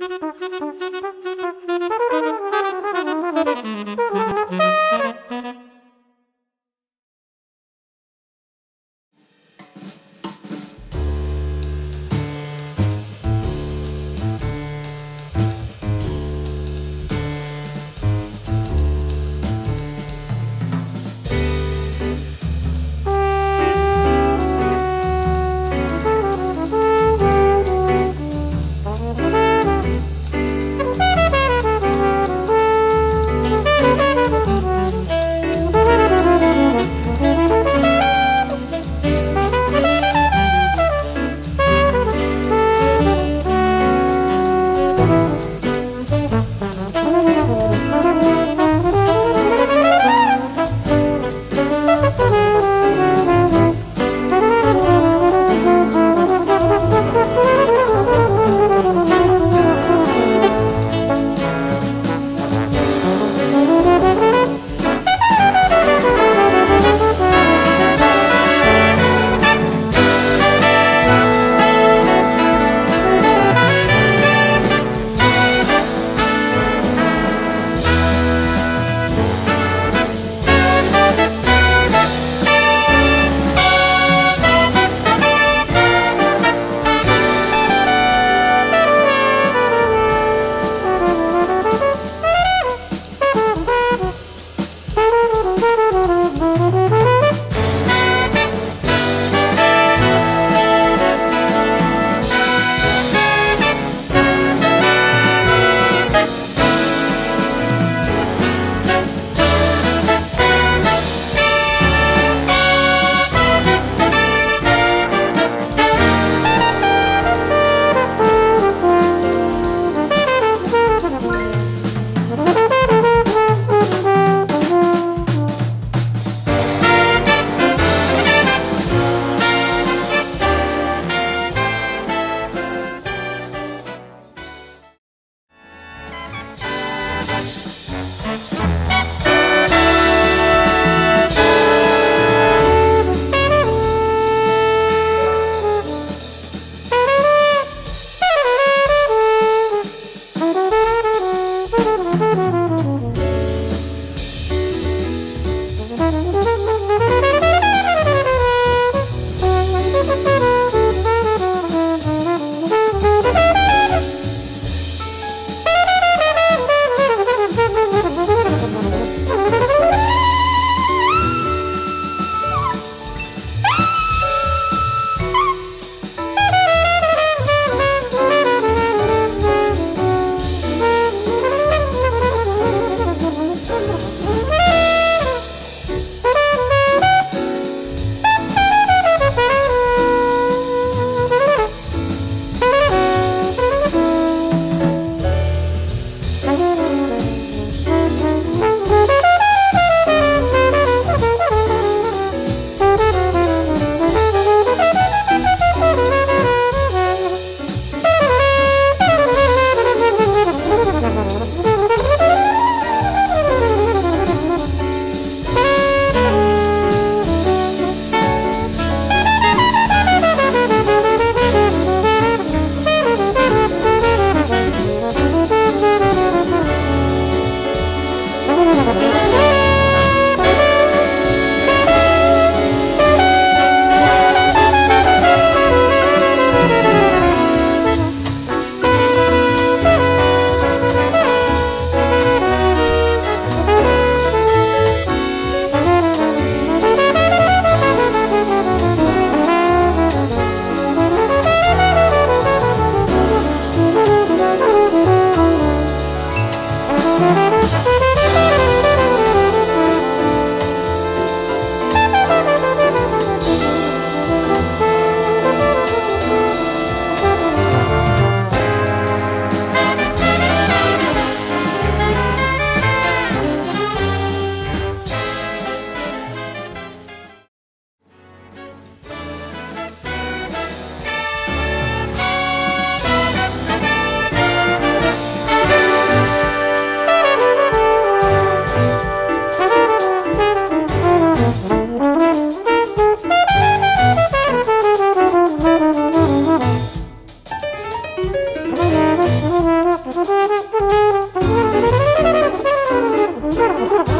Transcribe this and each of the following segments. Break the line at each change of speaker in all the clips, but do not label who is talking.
Thank you.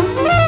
Música